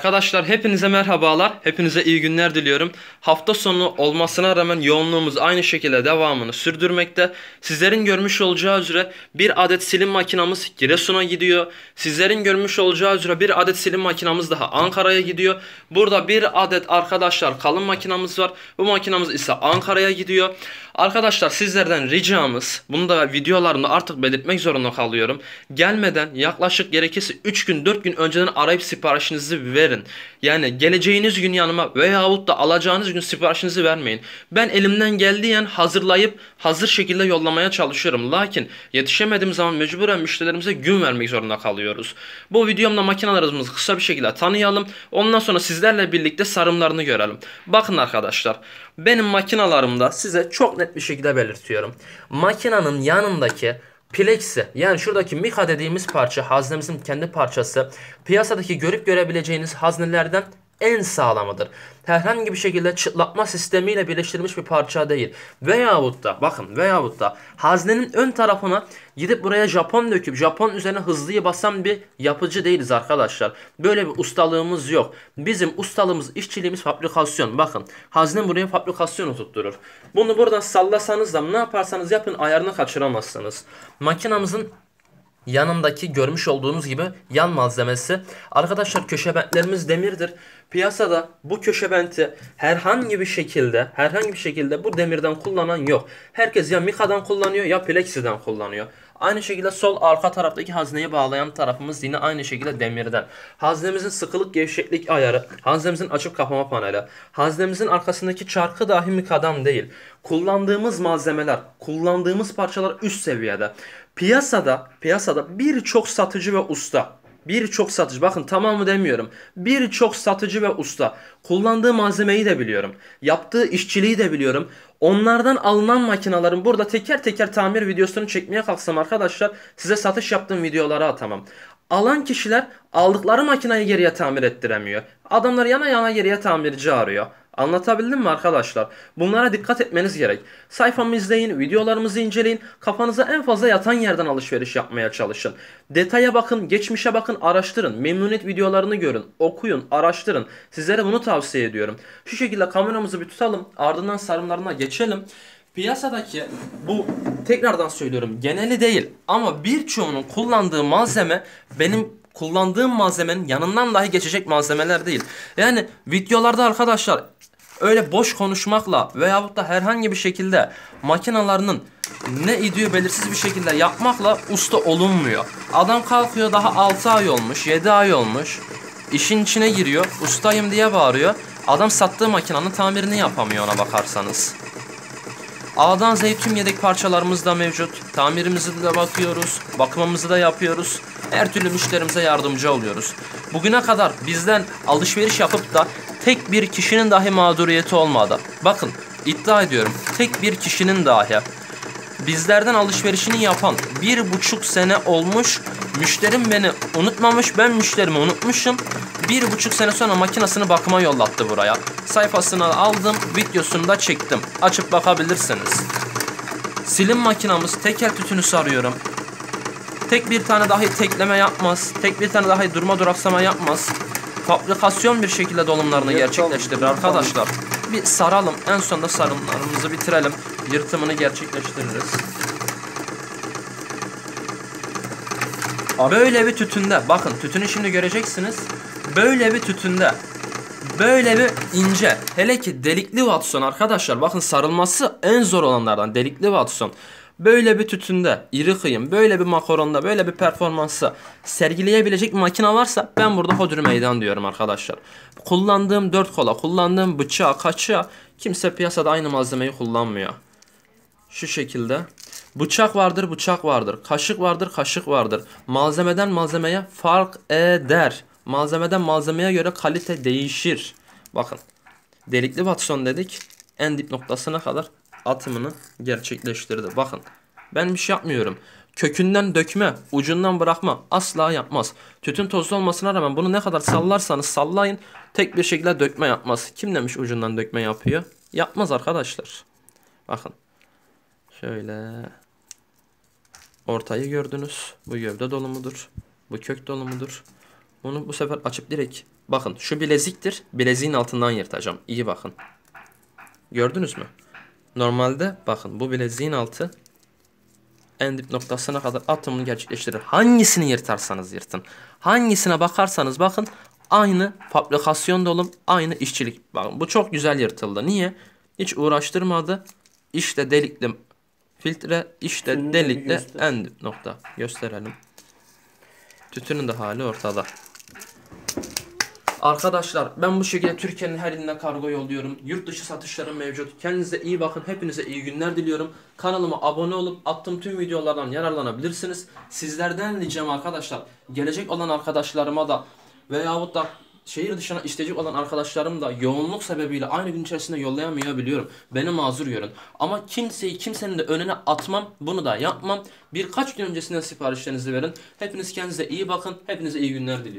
Arkadaşlar hepinize merhabalar. Hepinize iyi günler diliyorum. Hafta sonu olmasına rağmen yoğunluğumuz aynı şekilde devamını sürdürmekte. Sizlerin görmüş olacağı üzere bir adet silim makinamız Giresun'a gidiyor. Sizlerin görmüş olacağı üzere bir adet silim makinamız daha Ankara'ya gidiyor. Burada bir adet arkadaşlar kalın makinamız var. Bu makinamız ise Ankara'ya gidiyor. Arkadaşlar sizlerden ricamız bunu da videolarımda artık belirtmek zorunda kalıyorum. Gelmeden yaklaşık gerekirse 3 gün 4 gün önceden arayıp siparişinizi verin. Yani geleceğiniz gün yanıma veyahut da alacağınız gün siparişinizi vermeyin. Ben elimden geldiği hazırlayıp hazır şekilde yollamaya çalışıyorum. Lakin yetişemediğim zaman mecburen müşterilerimize gün vermek zorunda kalıyoruz. Bu videomda makinelerimizi kısa bir şekilde tanıyalım. Ondan sonra sizlerle birlikte sarımlarını görelim. Bakın arkadaşlar benim makinalarımda size çok net bir şekilde belirtiyorum. Makinanın yanındaki Plexi. Yani şuradaki Mika dediğimiz parça haznemizin kendi parçası. Piyasadaki görüp görebileceğiniz haznelerden en sağlamıdır. Herhangi bir şekilde çıtlatma sistemiyle birleştirilmiş bir parça değil. Veyahut da bakın veyahut da haznenin ön tarafına gidip buraya Japon döküp Japon üzerine hızlıyı basan bir yapıcı değiliz arkadaşlar. Böyle bir ustalığımız yok. Bizim ustalığımız, işçiliğimiz fabrikasyon. Bakın hazne buraya fabrikasyon oturtturur. Bunu buradan sallasanız da ne yaparsanız yapın ayarını kaçıramazsınız. Makinamızın yanındaki görmüş olduğunuz gibi yan malzemesi. Arkadaşlar köşe bentlerimiz demirdir. Piyasada bu köşe benti herhangi bir şekilde herhangi bir şekilde bu demirden kullanan yok. Herkes ya Mika'dan kullanıyor ya Plexi'den kullanıyor. Aynı şekilde sol arka taraftaki hazneyi bağlayan tarafımız yine aynı şekilde demirden. Haznemizin sıkılık gevşeklik ayarı, haznemizin açıp kapama paneli, haznemizin arkasındaki çarkı dahi Mika'dan değil. Kullandığımız malzemeler, kullandığımız parçalar üst seviyede. Piyasada, piyasada birçok satıcı ve usta Birçok satıcı bakın tamamı demiyorum. Birçok satıcı ve usta kullandığı malzemeyi de biliyorum. Yaptığı işçiliği de biliyorum. Onlardan alınan makinaların burada teker teker tamir videosunu çekmeye kalksam arkadaşlar size satış yaptığım videoları atamam. Alan kişiler aldıkları makinayı geriye tamir ettiremiyor. Adamlar yana yana geriye tamirci arıyor. Anlatabildim mi arkadaşlar? Bunlara dikkat etmeniz gerek. Sayfamı izleyin, videolarımızı inceleyin. Kafanıza en fazla yatan yerden alışveriş yapmaya çalışın. Detaya bakın, geçmişe bakın, araştırın. Memnuniyet videolarını görün, okuyun, araştırın. Sizlere bunu tavsiye ediyorum. Şu şekilde kameramızı bir tutalım. Ardından sarımlarına geçelim. Piyasadaki bu tekrardan söylüyorum geneli değil ama birçoğunun kullandığı malzeme benim kullandığım malzemenin yanından dahi geçecek malzemeler değil. Yani videolarda arkadaşlar öyle boş konuşmakla veyahut da herhangi bir şekilde makinalarının ne idüğü belirsiz bir şekilde yapmakla usta olunmuyor. Adam kalkıyor daha 6 ay olmuş, 7 ay olmuş. işin içine giriyor, ustayım diye bağırıyor. Adam sattığı makinenin tamirini yapamıyor ona bakarsanız. A'dan Z'ye tüm yedek parçalarımız da mevcut. Tamirimizi de bakıyoruz, bakımımızı da yapıyoruz. Her türlü müşterimize yardımcı oluyoruz. Bugüne kadar bizden alışveriş yapıp da tek bir kişinin dahi mağduriyeti olmadı. Bakın iddia ediyorum tek bir kişinin dahi bizlerden alışverişini yapan bir buçuk sene olmuş. Müşterim beni unutmamış ben müşterimi unutmuşum. Bir buçuk sene sonra makinesini bakıma yollattı buraya. Sayfasını aldım videosunu da çektim. Açıp bakabilirsiniz. Silim makinamız teker tütünü sarıyorum. Tek bir tane dahi tekleme yapmaz. Tek bir tane dahi durma duraksama yapmaz. Fabrikasyon bir şekilde dolumlarını gerçekleştirir arkadaşlar. Bir saralım. En sonunda sarımlarımızı bitirelim. Yırtımını gerçekleştiririz. Böyle bir tütünde. Bakın tütünü şimdi göreceksiniz. Böyle bir tütünde. Böyle bir ince. Hele ki delikli Watson arkadaşlar. Bakın sarılması en zor olanlardan. Delikli Watson böyle bir tütünde, iri kıyım, böyle bir makaronda, böyle bir performansı sergileyebilecek bir makine varsa ben burada hodri meydan diyorum arkadaşlar. Kullandığım dört kola, kullandığım bıçağı, kaçığa kimse piyasada aynı malzemeyi kullanmıyor. Şu şekilde. Bıçak vardır, bıçak vardır. Kaşık vardır, kaşık vardır. Malzemeden malzemeye fark eder. Malzemeden malzemeye göre kalite değişir. Bakın. Delikli Watson dedik. En dip noktasına kadar atımını gerçekleştirdi. Bakın ben bir şey yapmıyorum. Kökünden dökme, ucundan bırakma asla yapmaz. Tütün tozlu olmasına rağmen bunu ne kadar sallarsanız sallayın tek bir şekilde dökme yapmaz. Kim demiş ucundan dökme yapıyor? Yapmaz arkadaşlar. Bakın. Şöyle. Ortayı gördünüz. Bu gövde dolumudur. Bu kök dolumudur. Bunu bu sefer açıp direkt Bakın şu bileziktir. Bileziğin altından yırtacağım. İyi bakın. Gördünüz mü? Normalde bakın bu bileziğin altı en dip noktasına kadar atımını gerçekleştirir. Hangisini yırtarsanız yırtın. Hangisine bakarsanız bakın aynı fabrikasyon dolum, aynı işçilik. Bakın bu çok güzel yırtıldı. Niye? Hiç uğraştırmadı. İşte delikli filtre, işte bir delikli en dip nokta. Gösterelim. Tütünün de hali ortada. Arkadaşlar ben bu şekilde Türkiye'nin her iline kargo yolluyorum. Yurt dışı satışlarım mevcut. Kendinize iyi bakın. Hepinize iyi günler diliyorum. Kanalıma abone olup attığım tüm videolardan yararlanabilirsiniz. Sizlerden ricam arkadaşlar gelecek olan arkadaşlarıma da veyahut da şehir dışına isteyecek olan arkadaşlarım da yoğunluk sebebiyle aynı gün içerisinde yollayamayabiliyorum. Beni mazur görün. Ama kimseyi kimsenin de önüne atmam. Bunu da yapmam. Birkaç gün öncesinden siparişlerinizi verin. Hepiniz kendinize iyi bakın. Hepinize iyi günler diliyorum.